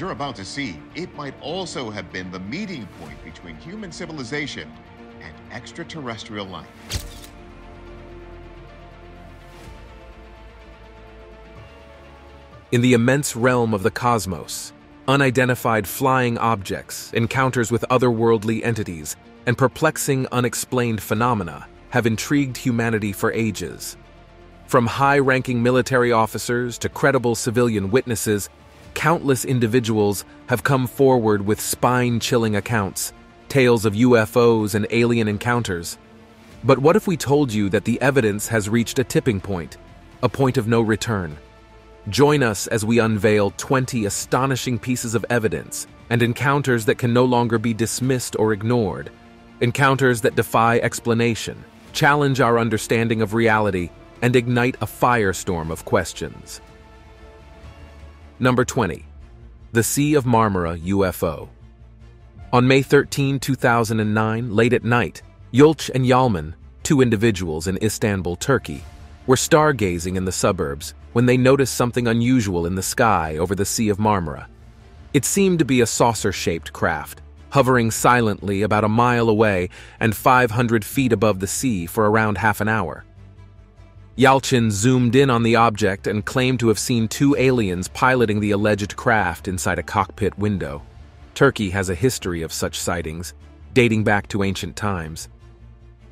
you're about to see, it might also have been the meeting point between human civilization and extraterrestrial life. In the immense realm of the cosmos, unidentified flying objects, encounters with otherworldly entities, and perplexing unexplained phenomena have intrigued humanity for ages. From high-ranking military officers to credible civilian witnesses, countless individuals have come forward with spine-chilling accounts, tales of UFOs and alien encounters. But what if we told you that the evidence has reached a tipping point, a point of no return? Join us as we unveil 20 astonishing pieces of evidence and encounters that can no longer be dismissed or ignored. Encounters that defy explanation, challenge our understanding of reality, and ignite a firestorm of questions. Number 20. The Sea of Marmara UFO. On May 13, 2009, late at night, Yalchin Yalman, two individuals in Istanbul, Turkey, were stargazing in the suburbs when they noticed something unusual in the sky over the Sea of Marmara. It seemed to be a saucer-shaped craft, hovering silently about a mile away and 500 feet above the sea for around half an hour. Yalchin zoomed in on the object and claimed to have seen two aliens piloting the alleged craft inside a cockpit window. Turkey has a history of such sightings, dating back to ancient times.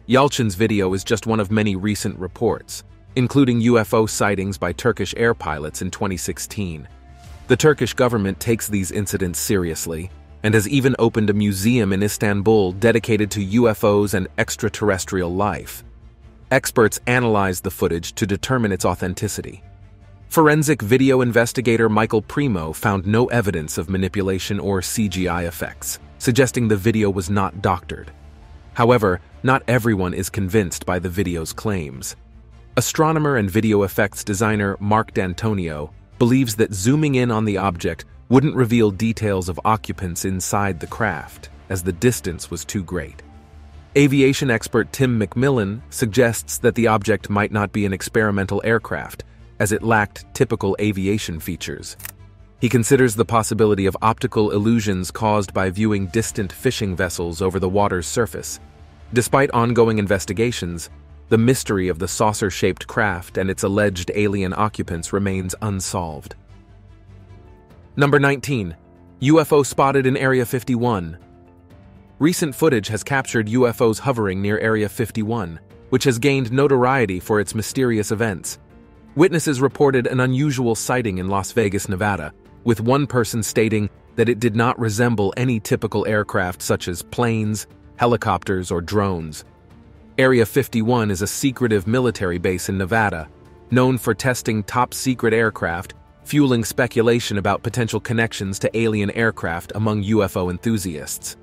Yalchin's video is just one of many recent reports, including UFO sightings by Turkish air pilots in 2016. The Turkish government takes these incidents seriously and has even opened a museum in Istanbul dedicated to UFOs and extraterrestrial life. Experts analyzed the footage to determine its authenticity. Forensic video investigator Michael Primo found no evidence of manipulation or CGI effects, suggesting the video was not doctored. However, not everyone is convinced by the video's claims. Astronomer and video effects designer Mark D'Antonio believes that zooming in on the object wouldn't reveal details of occupants inside the craft, as the distance was too great. Aviation expert Tim McMillan suggests that the object might not be an experimental aircraft, as it lacked typical aviation features. He considers the possibility of optical illusions caused by viewing distant fishing vessels over the water's surface. Despite ongoing investigations, the mystery of the saucer-shaped craft and its alleged alien occupants remains unsolved. Number 19. UFO spotted in Area 51. Recent footage has captured UFOs hovering near Area 51, which has gained notoriety for its mysterious events. Witnesses reported an unusual sighting in Las Vegas, Nevada, with one person stating that it did not resemble any typical aircraft such as planes, helicopters, or drones. Area 51 is a secretive military base in Nevada, known for testing top-secret aircraft, fueling speculation about potential connections to alien aircraft among UFO enthusiasts.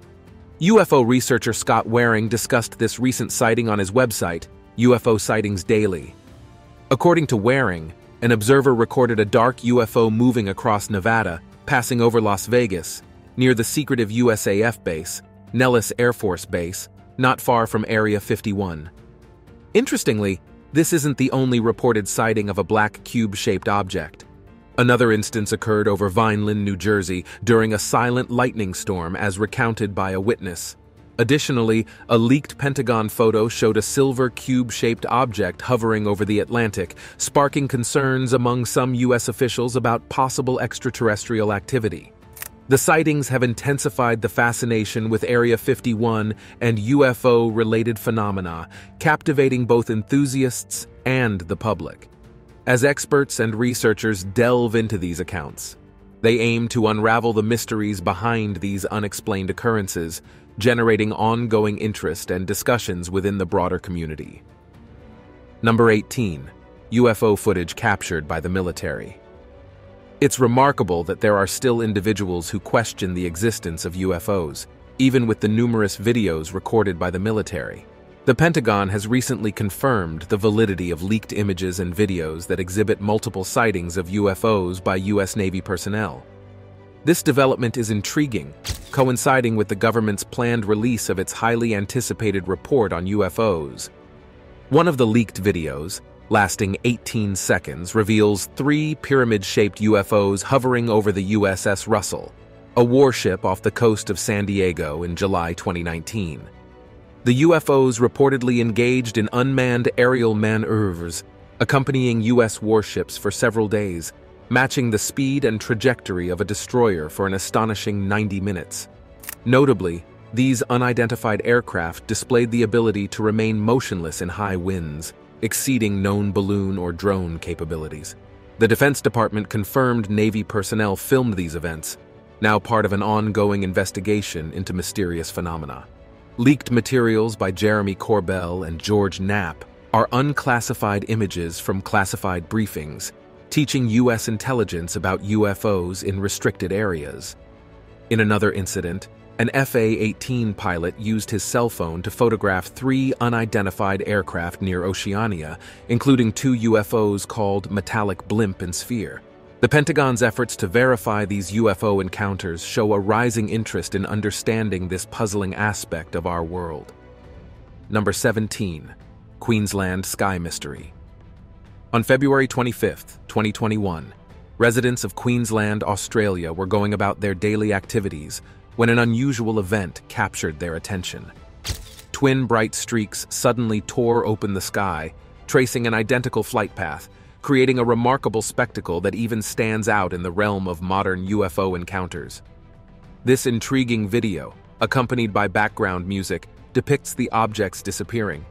UFO researcher Scott Waring discussed this recent sighting on his website, UFO Sightings Daily. According to Waring, an observer recorded a dark UFO moving across Nevada, passing over Las Vegas, near the secretive USAF base, Nellis Air Force Base, not far from Area 51. Interestingly, this isn't the only reported sighting of a black cube-shaped object. Another instance occurred over Vineland, New Jersey, during a silent lightning storm as recounted by a witness. Additionally, a leaked Pentagon photo showed a silver cube-shaped object hovering over the Atlantic, sparking concerns among some U.S. officials about possible extraterrestrial activity. The sightings have intensified the fascination with Area 51 and UFO-related phenomena, captivating both enthusiasts and the public. As experts and researchers delve into these accounts, they aim to unravel the mysteries behind these unexplained occurrences, generating ongoing interest and discussions within the broader community. Number 18. UFO footage captured by the military. It's remarkable that there are still individuals who question the existence of UFOs, even with the numerous videos recorded by the military. The Pentagon has recently confirmed the validity of leaked images and videos that exhibit multiple sightings of UFOs by U.S. Navy personnel. This development is intriguing, coinciding with the government's planned release of its highly anticipated report on UFOs. One of the leaked videos, lasting 18 seconds, reveals three pyramid-shaped UFOs hovering over the USS Russell, a warship off the coast of San Diego in July 2019. The UFOs reportedly engaged in unmanned aerial maneuvers, accompanying U.S. warships for several days, matching the speed and trajectory of a destroyer for an astonishing 90 minutes. Notably, these unidentified aircraft displayed the ability to remain motionless in high winds, exceeding known balloon or drone capabilities. The Defense Department confirmed Navy personnel filmed these events, now part of an ongoing investigation into mysterious phenomena. Leaked materials by Jeremy Corbell and George Knapp are unclassified images from classified briefings, teaching U.S. intelligence about UFOs in restricted areas. In another incident, an FA-18 pilot used his cell phone to photograph three unidentified aircraft near Oceana, including two UFOs called Metallic Blimp and Sphere. The Pentagon's efforts to verify these UFO encounters show a rising interest in understanding this puzzling aspect of our world. Number 17. Queensland Sky Mystery On February 25, 2021, residents of Queensland, Australia were going about their daily activities when an unusual event captured their attention. Twin bright streaks suddenly tore open the sky, tracing an identical flight path, creating a remarkable spectacle that even stands out in the realm of modern UFO encounters. This intriguing video, accompanied by background music, depicts the objects disappearing.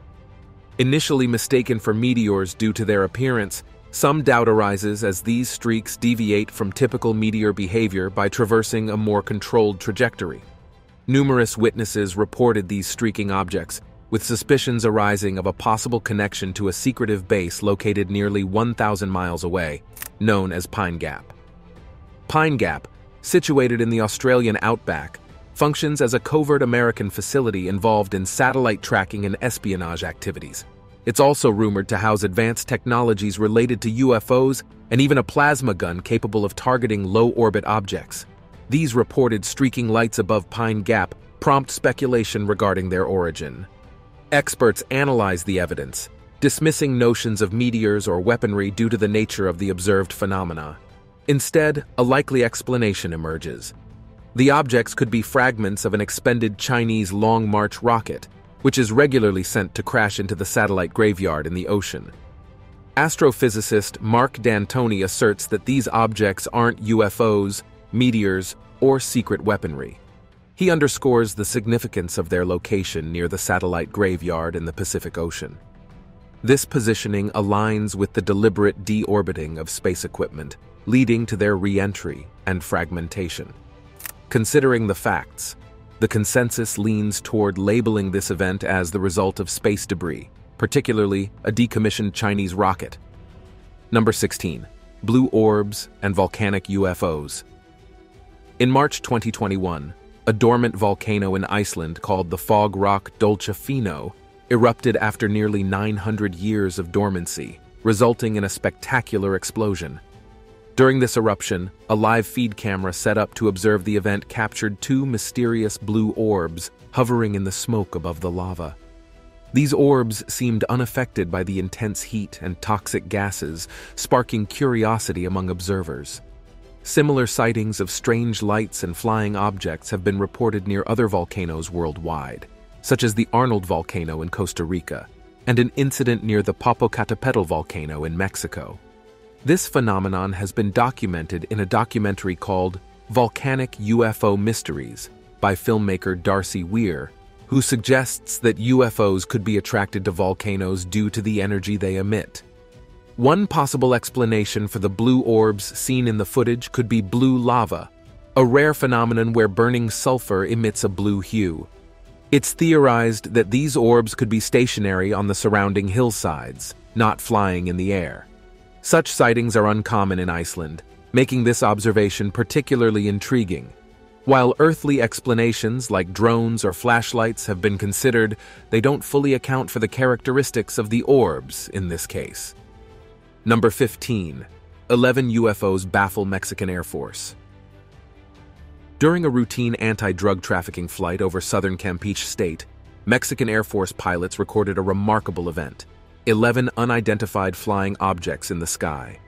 Initially mistaken for meteors due to their appearance, some doubt arises as these streaks deviate from typical meteor behavior by traversing a more controlled trajectory. Numerous witnesses reported these streaking objects, with suspicions arising of a possible connection to a secretive base located nearly 1,000 miles away, known as Pine Gap. Pine Gap, situated in the Australian outback, functions as a covert American facility involved in satellite tracking and espionage activities. It's also rumored to house advanced technologies related to UFOs and even a plasma gun capable of targeting low-orbit objects. These reported streaking lights above Pine Gap prompt speculation regarding their origin. Experts analyze the evidence, dismissing notions of meteors or weaponry due to the nature of the observed phenomena. Instead, a likely explanation emerges. The objects could be fragments of an expended Chinese Long March rocket, which is regularly sent to crash into the satellite graveyard in the ocean. Astrophysicist Mark D'Antonio asserts that these objects aren't UFOs, meteors, or secret weaponry. He underscores the significance of their location near the satellite graveyard in the Pacific Ocean. This positioning aligns with the deliberate deorbiting of space equipment, leading to their re-entry and fragmentation. Considering the facts, the consensus leans toward labeling this event as the result of space debris, particularly a decommissioned Chinese rocket. Number 16. Blue Orbs and Volcanic UFOs. In March 2021, a dormant volcano in Iceland called the Fagradalsfjall erupted after nearly 900 years of dormancy, resulting in a spectacular explosion. During this eruption, a live feed camera set up to observe the event captured two mysterious blue orbs hovering in the smoke above the lava. These orbs seemed unaffected by the intense heat and toxic gases, sparking curiosity among observers. Similar sightings of strange lights and flying objects have been reported near other volcanoes worldwide, such as the Arenal volcano in Costa Rica, and an incident near the Popocatépetl volcano in Mexico. This phenomenon has been documented in a documentary called Volcanic UFO Mysteries by filmmaker Darcy Weir, who suggests that UFOs could be attracted to volcanoes due to the energy they emit. One possible explanation for the blue orbs seen in the footage could be blue lava, a rare phenomenon where burning sulfur emits a blue hue. It's theorized that these orbs could be stationary on the surrounding hillsides, not flying in the air. Such sightings are uncommon in Iceland, making this observation particularly intriguing. While earthly explanations like drones or flashlights have been considered, they don't fully account for the characteristics of the orbs in this case. Number 15. 11 UFOs baffle Mexican Air Force. During a routine anti-drug trafficking flight over southern Campeche state, Mexican Air Force pilots recorded a remarkable event. 11 unidentified flying objects in the sky.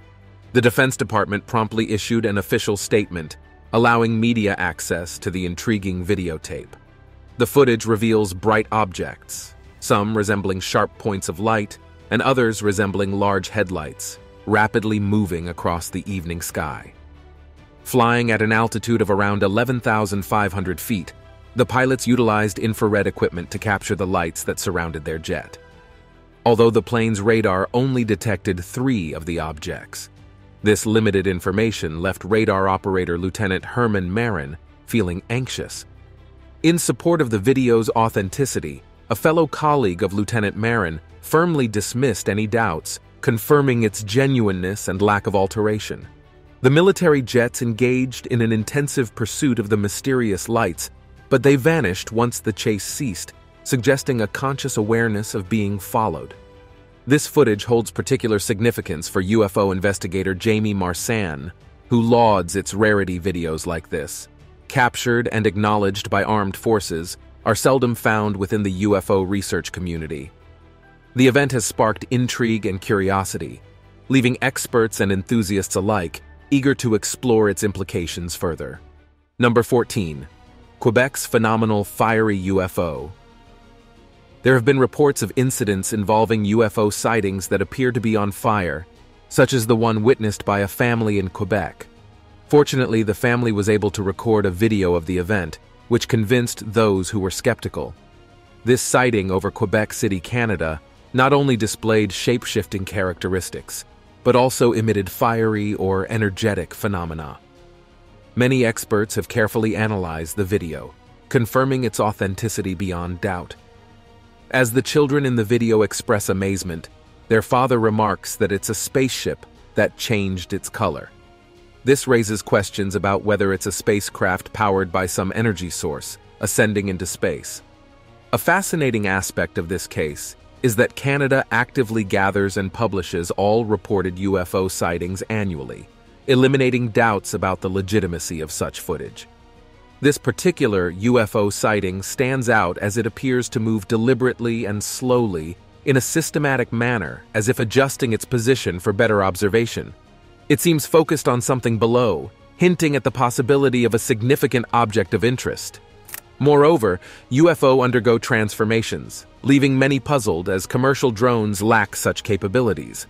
The Defense Department promptly issued an official statement allowing media access to the intriguing videotape. The footage reveals bright objects, some resembling sharp points of light, and others resembling large headlights, rapidly moving across the evening sky. Flying at an altitude of around 11,500 feet, the pilots utilized infrared equipment to capture the lights that surrounded their jet. Although the plane's radar only detected three of the objects, this limited information left radar operator Lieutenant Herman Marin feeling anxious. In support of the video's authenticity, a fellow colleague of Lieutenant Marin firmly dismissed any doubts, confirming its genuineness and lack of alteration. The military jets engaged in an intensive pursuit of the mysterious lights, but they vanished once the chase ceased, suggesting a conscious awareness of being followed. This footage holds particular significance for UFO investigator Jamie Maussan, who lauds its rarity videos like this. Captured and acknowledged by armed forces, are seldom found within the UFO research community. The event has sparked intrigue and curiosity, leaving experts and enthusiasts alike eager to explore its implications further. Number 14. Quebec's phenomenal fiery UFO there have been reports of incidents involving UFO sightings that appear to be on fire, such as the one witnessed by a family in Quebec. Fortunately, the family was able to record a video of the event, which convinced those who were skeptical. This sighting over Quebec City, Canada, not only displayed shape-shifting characteristics, but also emitted fiery or energetic phenomena. Many experts have carefully analyzed the video, confirming its authenticity beyond doubt. As the children in the video express amazement, their father remarks that it's a spaceship that changed its color. This raises questions about whether it's a spacecraft powered by some energy source, ascending into space. A fascinating aspect of this case is that Canada actively gathers and publishes all reported UFO sightings annually, eliminating doubts about the legitimacy of such footage. This particular UFO sighting stands out as it appears to move deliberately and slowly in a systematic manner, as if adjusting its position for better observation. It seems focused on something below, hinting at the possibility of a significant object of interest. Moreover, UFO undergo transformations, leaving many puzzled as commercial drones lack such capabilities.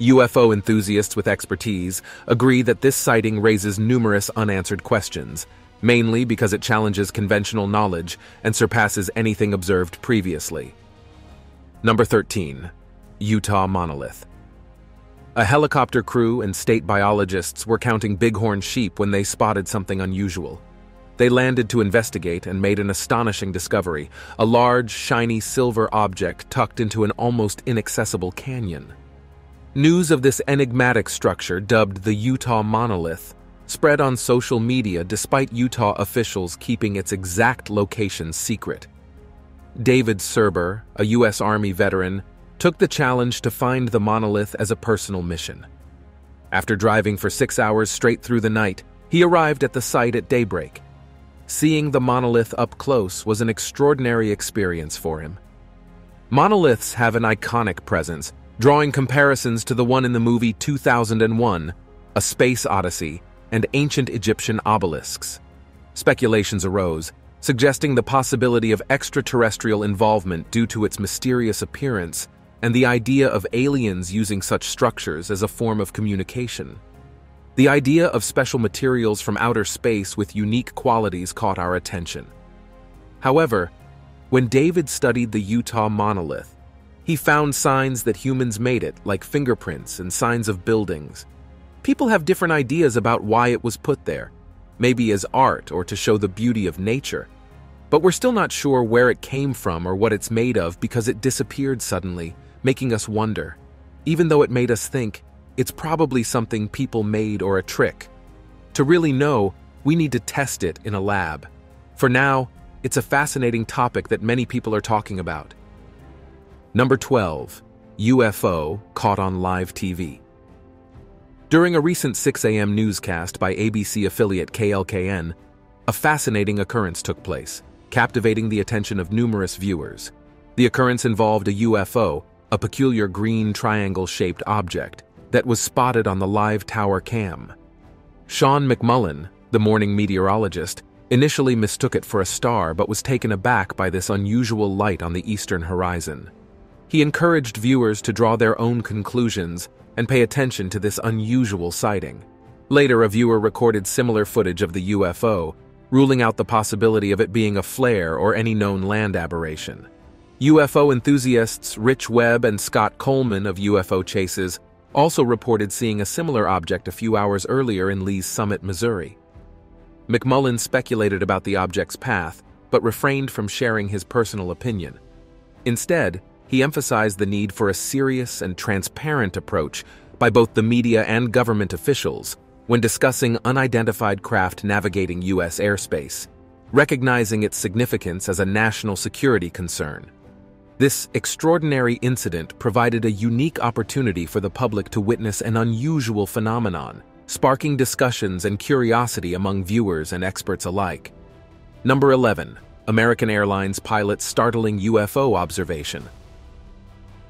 UFO enthusiasts with expertise agree that this sighting raises numerous unanswered questions, mainly because it challenges conventional knowledge and surpasses anything observed previously. Number 13. Utah Monolith A helicopter crew and state biologists were counting bighorn sheep when they spotted something unusual. They landed to investigate and made an astonishing discovery, a large, shiny silver object tucked into an almost inaccessible canyon. News of this enigmatic structure, dubbed the Utah Monolith, spread on social media despite Utah officials keeping its exact location secret. David Surber, a U.S. Army veteran, took the challenge to find the monolith as a personal mission. After driving for six hours straight through the night, he arrived at the site at daybreak. Seeing the monolith up close was an extraordinary experience for him. Monoliths have an iconic presence, drawing comparisons to the one in the movie 2001, A Space Odyssey, and ancient Egyptian obelisks. Speculations arose, suggesting the possibility of extraterrestrial involvement due to its mysterious appearance and the idea of aliens using such structures as a form of communication. The idea of special materials from outer space with unique qualities caught our attention. However, when David studied the Utah monolith, he found signs that humans made it, like fingerprints and signs of buildings, People have different ideas about why it was put there, maybe as art or to show the beauty of nature. But we're still not sure where it came from or what it's made of because it disappeared suddenly, making us wonder. Even though it made us think, it's probably something people made or a trick. To really know, we need to test it in a lab. For now, it's a fascinating topic that many people are talking about. Number 12. UFO caught on live TV. During a recent 6 a.m. newscast by ABC affiliate KLKN, a fascinating occurrence took place, captivating the attention of numerous viewers. The occurrence involved a UFO, a peculiar green triangle-shaped object that was spotted on the live tower cam. Sean McMullen, the morning meteorologist, initially mistook it for a star but was taken aback by this unusual light on the eastern horizon. He encouraged viewers to draw their own conclusions and pay attention to this unusual sighting. Later, a viewer recorded similar footage of the UFO, ruling out the possibility of it being a flare or any known land aberration. UFO enthusiasts Rich Webb and Scott Coleman of UFO Chases also reported seeing a similar object a few hours earlier in Lee's Summit, Missouri. McMullen speculated about the object's path, but refrained from sharing his personal opinion. Instead, he emphasized the need for a serious and transparent approach by both the media and government officials when discussing unidentified craft navigating U.S. airspace, recognizing its significance as a national security concern. This extraordinary incident provided a unique opportunity for the public to witness an unusual phenomenon, sparking discussions and curiosity among viewers and experts alike. Number 11. American Airlines pilot's startling UFO observation.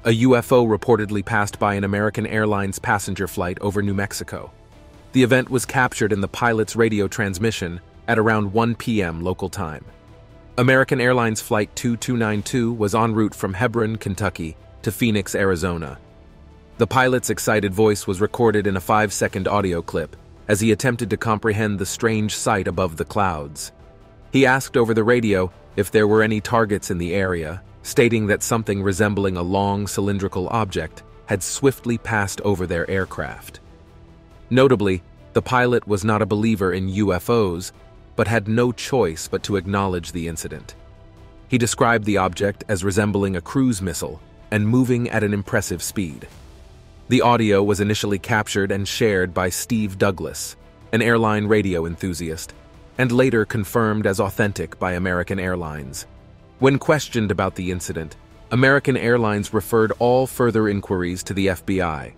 A UFO reportedly passed by an American Airlines passenger flight over New Mexico. The event was captured in the pilot's radio transmission at around 1 p.m. local time. American Airlines Flight 2292 was en route from Hebron, Kentucky to Phoenix, Arizona, the pilot's excited voice was recorded in a five second audio clip as he attempted to comprehend the strange sight above the clouds. He asked over the radio if there were any targets in the area, stating that something resembling a long cylindrical object had swiftly passed over their aircraft. Notably, the pilot was not a believer in UFOs, but had no choice but to acknowledge the incident. He described the object as resembling a cruise missile and moving at an impressive speed. The audio was initially captured and shared by Steve Douglas, an airline radio enthusiast, and later confirmed as authentic by American Airlines. When questioned about the incident, American Airlines referred all further inquiries to the FBI.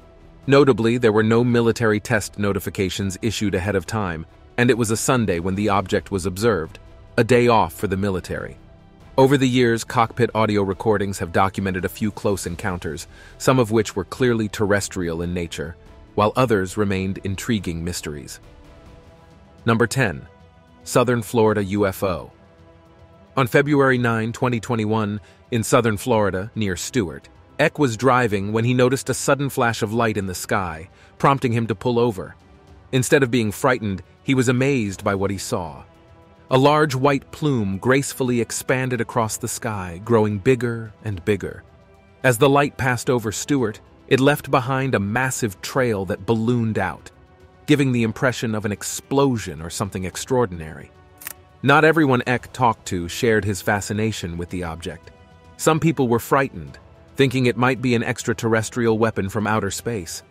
Notably, there were no military test notifications issued ahead of time, and it was a Sunday when the object was observed, a day off for the military. Over the years, cockpit audio recordings have documented a few close encounters, some of which were clearly terrestrial in nature, while others remained intriguing mysteries. Number 10. Southern Florida UFO. On February 9, 2021, in southern Florida, near Stuart, Eck was driving when he noticed a sudden flash of light in the sky, prompting him to pull over. Instead of being frightened, he was amazed by what he saw. A large white plume gracefully expanded across the sky, growing bigger and bigger. As the light passed over Stuart, it left behind a massive trail that ballooned out, giving the impression of an explosion or something extraordinary. Not everyone Eck talked to shared his fascination with the object. Some people were frightened, thinking it might be an extraterrestrial weapon from outer space.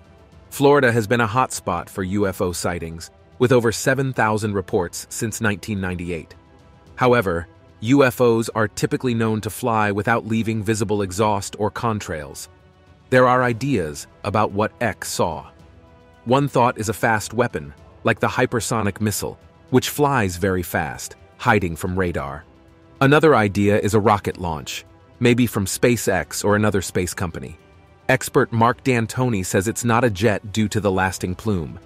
Florida has been a hotspot for UFO sightings, with over 7,000 reports since 1998. However, UFOs are typically known to fly without leaving visible exhaust or contrails. There are ideas about what Eck saw. One thought is a fast weapon, like the hypersonic missile, which flies very fast, hiding from radar. Another idea is a rocket launch, maybe from SpaceX or another space company. Expert Mark D'Antonio says it's not a jet due to the lasting plume.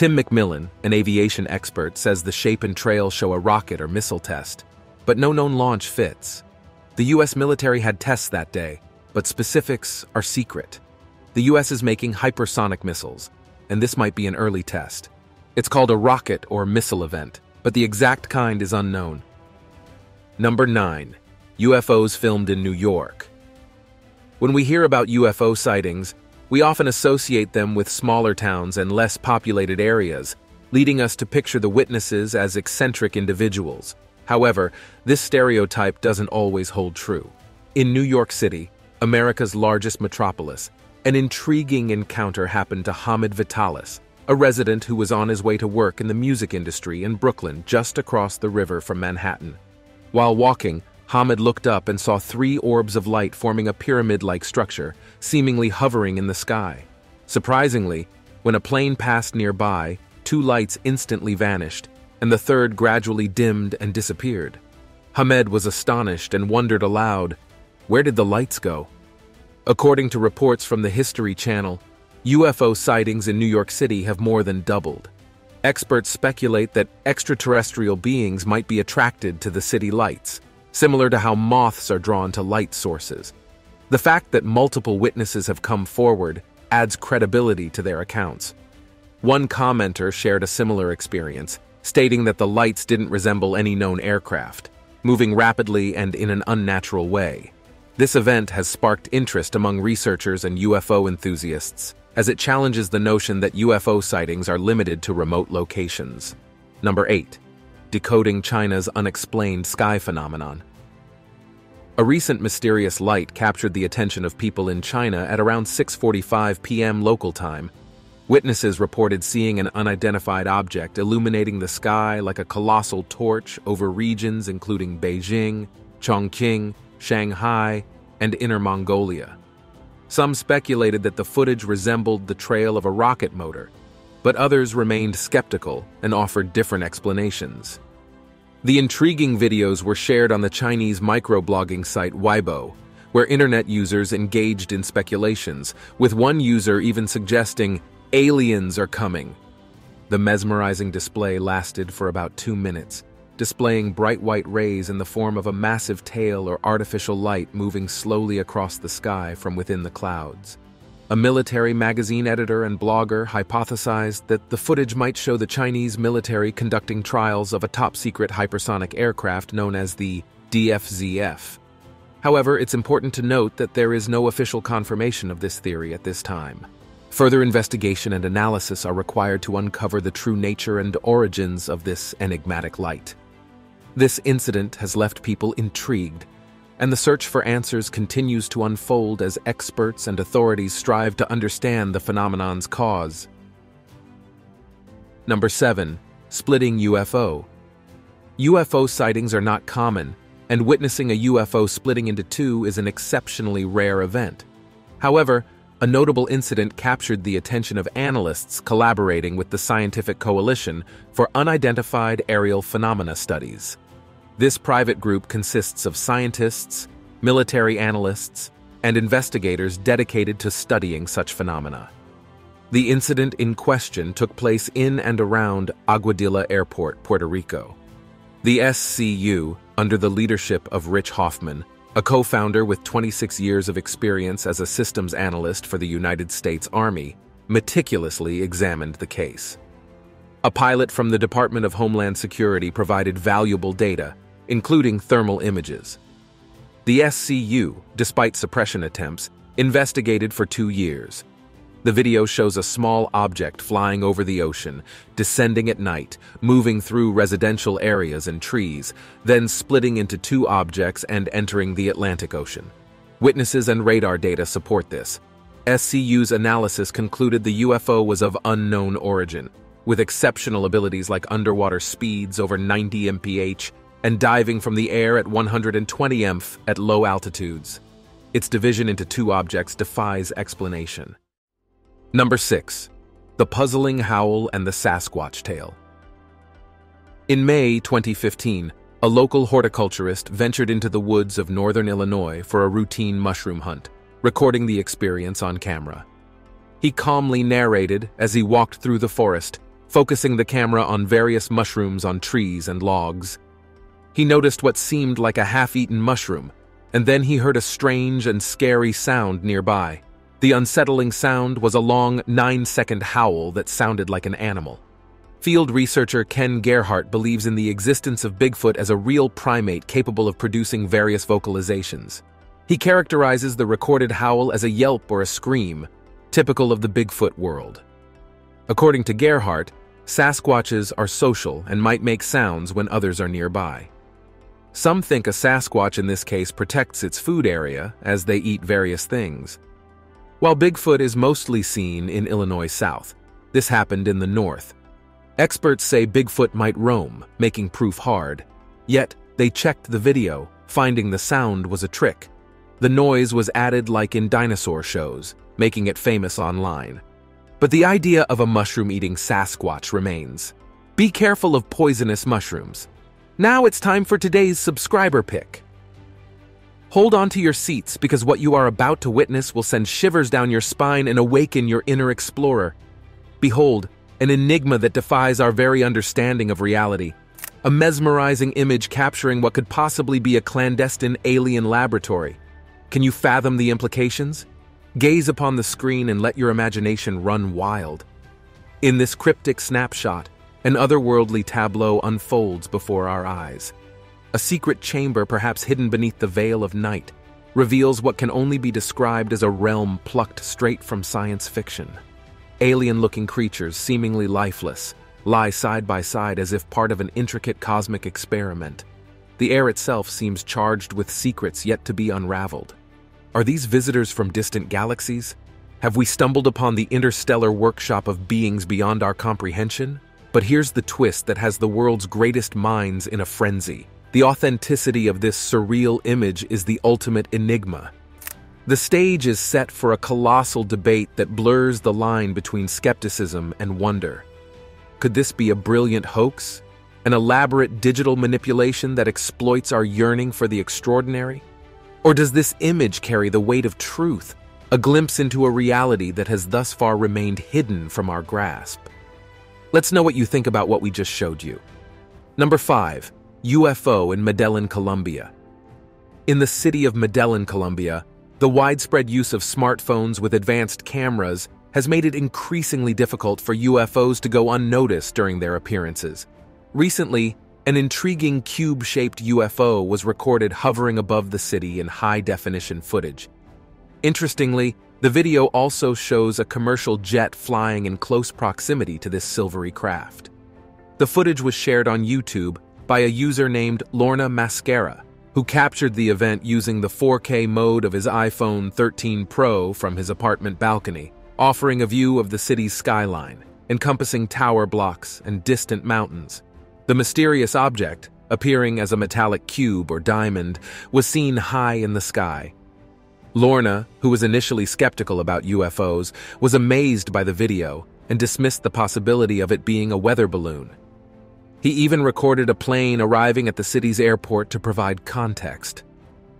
Tim McMillan, an aviation expert, says the shape and trail show a rocket or missile test, but no known launch fits. The U.S. military had tests that day, but specifics are secret. The U.S. is making hypersonic missiles, and this might be an early test. It's called a rocket or missile event, but the exact kind is unknown. Number 9. UFOs filmed in New York. When we hear about UFO sightings, we often associate them with smaller towns and less populated areas, leading us to picture the witnesses as eccentric individuals. However, this stereotype doesn't always hold true. In New York City, America's largest metropolis, an intriguing encounter happened to Hamid Vitalis, a resident who was on his way to work in the music industry in Brooklyn just across the river from Manhattan. While walking, Hamid looked up and saw three orbs of light forming a pyramid-like structure, seemingly hovering in the sky. Surprisingly, when a plane passed nearby, two lights instantly vanished, and the third gradually dimmed and disappeared. Hamed was astonished and wondered aloud, where did the lights go? According to reports from the History Channel, UFO sightings in New York City have more than doubled. Experts speculate that extraterrestrial beings might be attracted to the city lights, similar to how moths are drawn to light sources. The fact that multiple witnesses have come forward adds credibility to their accounts. One commenter shared a similar experience, stating that the lights didn't resemble any known aircraft, moving rapidly and in an unnatural way. This event has sparked interest among researchers and UFO enthusiasts, as it challenges the notion that UFO sightings are limited to remote locations. Number 8. Decoding China's unexplained sky phenomenon. A recent mysterious light captured the attention of people in China at around 6:45 p.m. local time. Witnesses reported seeing an unidentified object illuminating the sky like a colossal torch over regions including Beijing, Chongqing, Shanghai, and Inner Mongolia. Some speculated that the footage resembled the trail of a rocket motor, but others remained skeptical and offered different explanations. The intriguing videos were shared on the Chinese microblogging site Weibo, where internet users engaged in speculations, with one user even suggesting, aliens are coming. The mesmerizing display lasted for about two minutes, displaying bright white rays in the form of a massive tail or artificial light moving slowly across the sky from within the clouds. A military magazine editor and blogger hypothesized that the footage might show the Chinese military conducting trials of a top secret hypersonic aircraft known as the DFZF. However, it's important to note that there is no official confirmation of this theory at this time. Further investigation and analysis are required to uncover the true nature and origins of this enigmatic light. This incident has left people intrigued, and the search for answers continues to unfold as experts and authorities strive to understand the phenomenon's cause. Number 7. Splitting UFO UFO sightings are not common, and witnessing a UFO splitting into two is an exceptionally rare event. However, a notable incident captured the attention of analysts collaborating with the Scientific Coalition for Unidentified Aerial Phenomena Studies. This private group consists of scientists, military analysts, and investigators dedicated to studying such phenomena. The incident in question took place in and around Aguadilla Airport, Puerto Rico. The SCU, under the leadership of Rich Hoffman, a co founder with 26 years of experience as a systems analyst for the United States Army, meticulously examined the case. A pilot from the Department of Homeland Security provided valuable data, including thermal images. The SCU, despite suppression attempts, investigated for two years, the video shows a small object flying over the ocean, descending at night, moving through residential areas and trees, then splitting into two objects and entering the Atlantic Ocean. Witnesses and radar data support this. SCU's analysis concluded the UFO was of unknown origin, with exceptional abilities like underwater speeds over 90 mph and diving from the air at 120 mph at low altitudes. Its division into two objects defies explanation. Number 6. The Puzzling Howl and the Sasquatch Tale. In May 2015, a local horticulturist ventured into the woods of northern Illinois for a routine mushroom hunt, recording the experience on camera. He calmly narrated as he walked through the forest, focusing the camera on various mushrooms on trees and logs. He noticed what seemed like a half-eaten mushroom, and then he heard a strange and scary sound nearby. The unsettling sound was a long, nine second howl that sounded like an animal. Field researcher Ken Gerhard believes in the existence of Bigfoot as a real primate capable of producing various vocalizations. He characterizes the recorded howl as a yelp or a scream, typical of the Bigfoot world. According to Gerhard, Sasquatches are social and might make sounds when others are nearby. Some think a Sasquatch in this case protects its food area as they eat various things. While Bigfoot is mostly seen in Illinois South, this happened in the North. Experts say Bigfoot might roam, making proof hard. Yet, they checked the video, finding the sound was a trick. The noise was added like in dinosaur shows, making it famous online. But the idea of a mushroom-eating Sasquatch remains. Be careful of poisonous mushrooms. Now it's time for today's subscriber pick. Hold on to your seats because what you are about to witness will send shivers down your spine and awaken your inner explorer. Behold, an enigma that defies our very understanding of reality. A mesmerizing image capturing what could possibly be a clandestine alien laboratory. Can you fathom the implications? Gaze upon the screen and let your imagination run wild. In this cryptic snapshot, an otherworldly tableau unfolds before our eyes. A secret chamber, perhaps hidden beneath the veil of night, reveals what can only be described as a realm plucked straight from science fiction. Alien looking creatures, seemingly lifeless, lie side by side as if part of an intricate cosmic experiment. The air itself seems charged with secrets yet to be unraveled. Are these visitors from distant galaxies? Have we stumbled upon the interstellar workshop of beings beyond our comprehension? But here's the twist that has the world's greatest minds in a frenzy. The authenticity of this surreal image is the ultimate enigma. The stage is set for a colossal debate that blurs the line between skepticism and wonder. Could this be a brilliant hoax? An elaborate digital manipulation that exploits our yearning for the extraordinary? Or does this image carry the weight of truth, a glimpse into a reality that has thus far remained hidden from our grasp? Let's know what you think about what we just showed you. Number 5. UFO in Medellin, Colombia. In the city of Medellin, Colombia, the widespread use of smartphones with advanced cameras has made it increasingly difficult for UFOs to go unnoticed during their appearances. Recently, an intriguing cube-shaped UFO was recorded hovering above the city in high-definition footage. Interestingly, the video also shows a commercial jet flying in close proximity to this silvery craft. The footage was shared on YouTube by a user named Lorna Mascara, who captured the event using the 4K mode of his iPhone 13 Pro from his apartment balcony, offering a view of the city's skyline, encompassing tower blocks and distant mountains. The mysterious object, appearing as a metallic cube or diamond, was seen high in the sky. Lorna, who was initially skeptical about UFOs, was amazed by the video and dismissed the possibility of it being a weather balloon. He even recorded a plane arriving at the city's airport to provide context.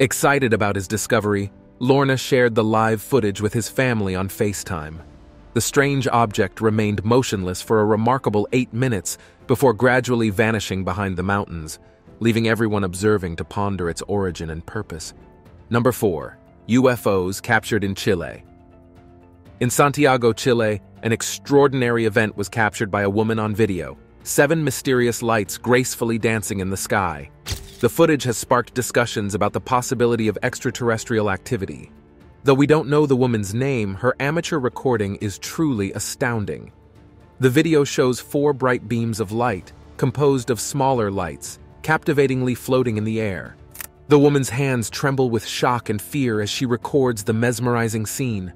Excited about his discovery, Lorna shared the live footage with his family on FaceTime. The strange object remained motionless for a remarkable eight minutes before gradually vanishing behind the mountains, leaving everyone observing to ponder its origin and purpose. Number 4. UFOs captured in Chile. In Santiago, Chile, an extraordinary event was captured by a woman on video seven mysterious lights gracefully dancing in the sky. The footage has sparked discussions about the possibility of extraterrestrial activity. Though we don't know the woman's name, her amateur recording is truly astounding. The video shows four bright beams of light, composed of smaller lights, captivatingly floating in the air. The woman's hands tremble with shock and fear as she records the mesmerizing scene.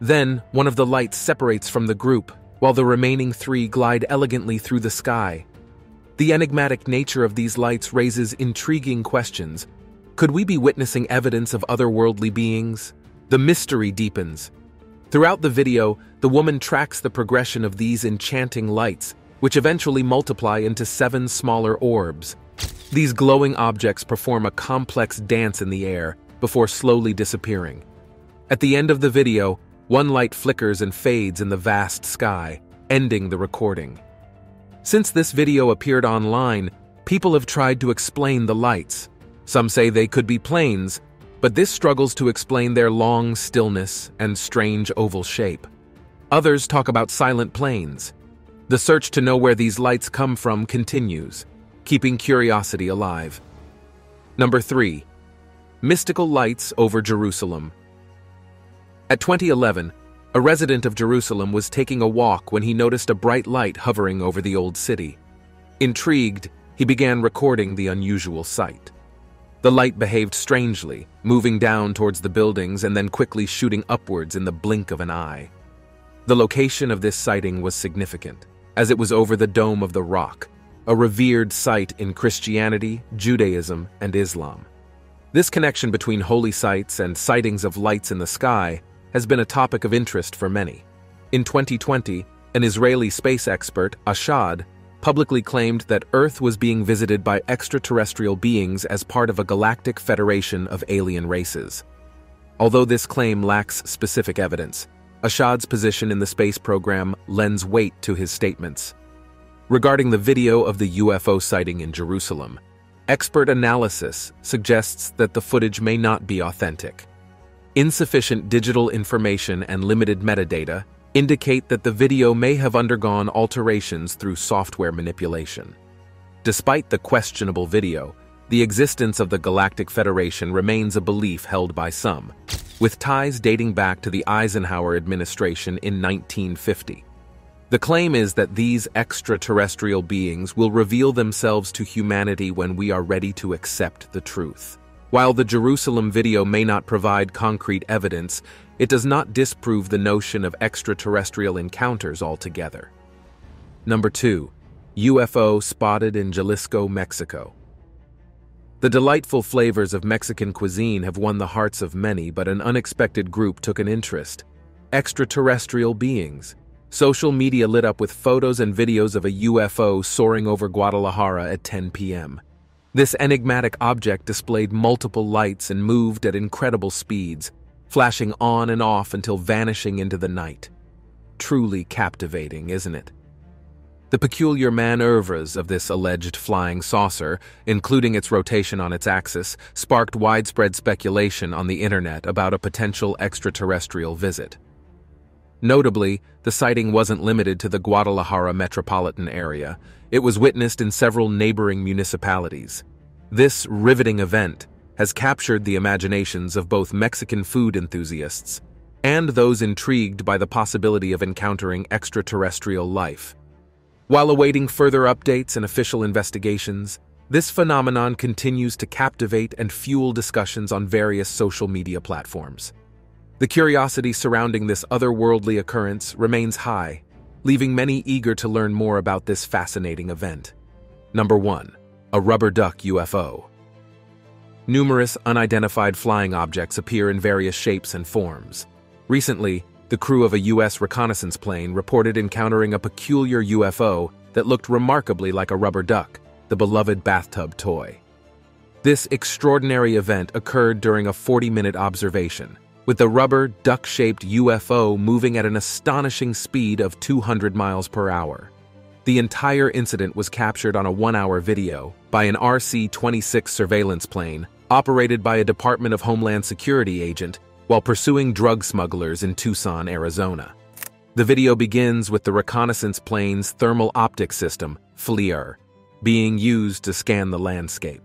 Then, one of the lights separates from the group, while the remaining three glide elegantly through the sky. The enigmatic nature of these lights raises intriguing questions. Could we be witnessing evidence of otherworldly beings? The mystery deepens. Throughout the video, the woman tracks the progression of these enchanting lights, which eventually multiply into seven smaller orbs. These glowing objects perform a complex dance in the air before slowly disappearing. At the end of the video, one light flickers and fades in the vast sky, ending the recording. Since this video appeared online, people have tried to explain the lights. Some say they could be planes, but this struggles to explain their long stillness and strange oval shape. Others talk about silent planes. The search to know where these lights come from continues, keeping curiosity alive. Number 3. Mystical Lights over Jerusalem at 2011, a resident of Jerusalem was taking a walk when he noticed a bright light hovering over the old city. Intrigued, he began recording the unusual sight. The light behaved strangely, moving down towards the buildings and then quickly shooting upwards in the blink of an eye. The location of this sighting was significant, as it was over the Dome of the Rock, a revered site in Christianity, Judaism, and Islam. This connection between holy sites and sightings of lights in the sky has been a topic of interest for many. In 2020, an Israeli space expert, Eshed, publicly claimed that Earth was being visited by extraterrestrial beings as part of a galactic federation of alien races. Although this claim lacks specific evidence, Eshed's position in the space program lends weight to his statements. Regarding the video of the UFO sighting in Jerusalem, expert analysis suggests that the footage may not be authentic. Insufficient digital information and limited metadata indicate that the video may have undergone alterations through software manipulation. Despite the questionable video, the existence of the Galactic Federation remains a belief held by some, with ties dating back to the Eisenhower administration in 1950. The claim is that these extraterrestrial beings will reveal themselves to humanity when we are ready to accept the truth. While the Jerusalem video may not provide concrete evidence, it does not disprove the notion of extraterrestrial encounters altogether. Number 2. UFO spotted in Jalisco, Mexico. The delightful flavors of Mexican cuisine have won the hearts of many, but an unexpected group took an interest. Extraterrestrial beings. Social media lit up with photos and videos of a UFO soaring over Guadalajara at 10 p.m. This enigmatic object displayed multiple lights and moved at incredible speeds, flashing on and off until vanishing into the night. Truly captivating, isn't it? The peculiar maneuvers of this alleged flying saucer, including its rotation on its axis, sparked widespread speculation on the internet about a potential extraterrestrial visit. Notably, the sighting wasn't limited to the Guadalajara metropolitan area. It was witnessed in several neighboring municipalities. This riveting event has captured the imaginations of both Mexican food enthusiasts and those intrigued by the possibility of encountering extraterrestrial life. While awaiting further updates and official investigations, this phenomenon continues to captivate and fuel discussions on various social media platforms. The curiosity surrounding this otherworldly occurrence remains high, leaving many eager to learn more about this fascinating event. Number 1. A rubber duck UFO. Numerous unidentified flying objects appear in various shapes and forms. Recently, the crew of a U.S. reconnaissance plane reported encountering a peculiar UFO that looked remarkably like a rubber duck, the beloved bathtub toy. This extraordinary event occurred during a 40-minute observation, with the rubber, duck-shaped UFO moving at an astonishing speed of 200 miles per hour. The entire incident was captured on a one-hour video by an RC-26 surveillance plane operated by a Department of Homeland Security agent while pursuing drug smugglers in Tucson, Arizona. The video begins with the reconnaissance plane's thermal optic system, FLIR, being used to scan the landscape.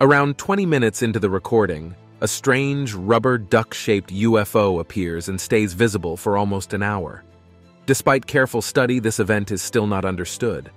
Around 20 minutes into the recording, a strange rubber duck-shaped UFO appears and stays visible for almost an hour. Despite careful study, this event is still not understood.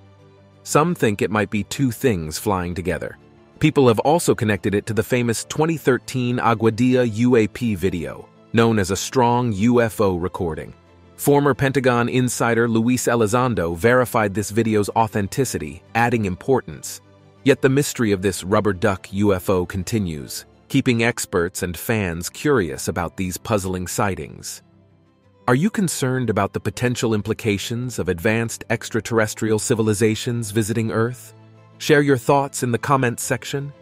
Some think it might be two things flying together, People have also connected it to the famous 2013 Aguadilla UAP video, known as a strong UFO recording. Former Pentagon insider Luis Elizondo verified this video's authenticity, adding importance. Yet the mystery of this rubber duck UFO continues, keeping experts and fans curious about these puzzling sightings. Are you concerned about the potential implications of advanced extraterrestrial civilizations visiting Earth? Share your thoughts in the comments section